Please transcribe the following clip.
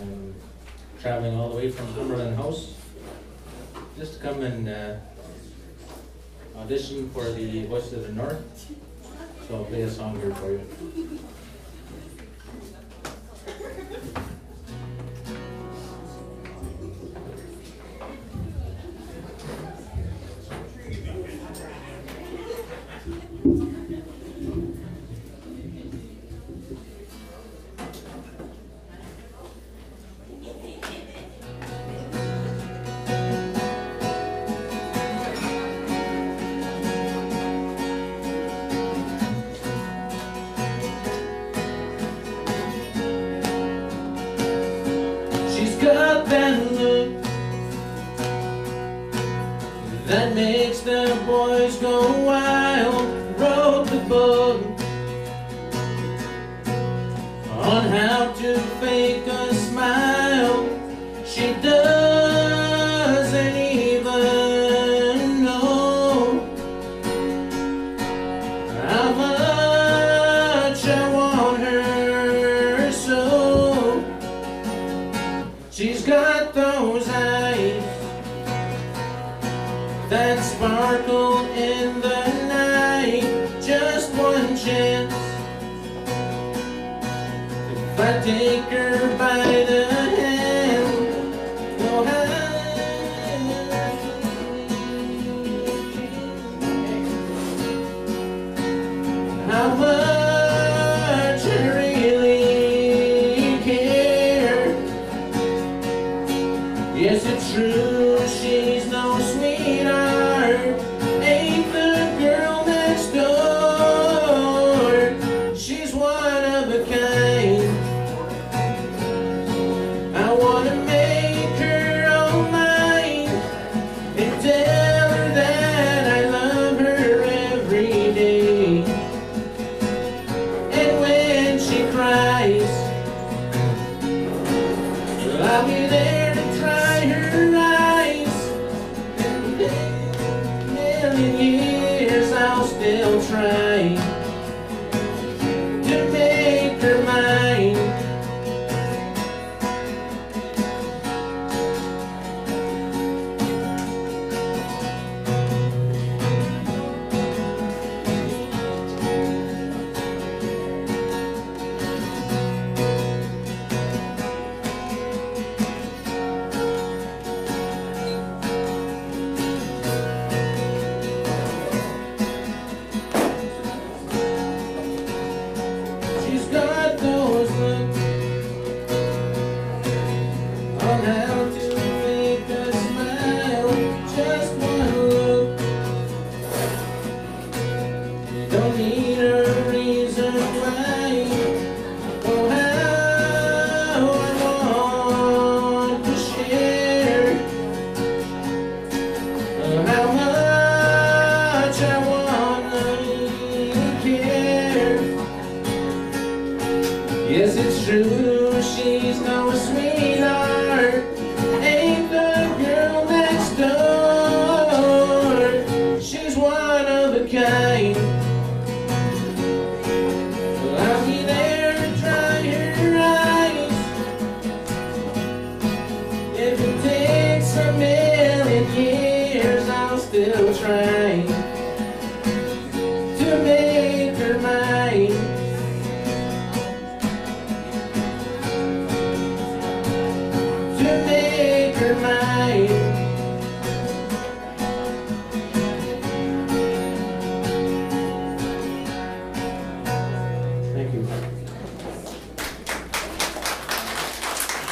I'm traveling all the way from Cumberland House just to come and uh, audition for the Voice of the North. So I'll play a song here for you. Got that makes the boys go wild. Wrote the book on how to fake a that sparkle in the night. Just one chance. If I take her by the hand, much I really care. Yes, it's true, I'll be there She's got it's true, she's no sweetheart. Ain't the girl next door. She's one of a kind. To make her mine.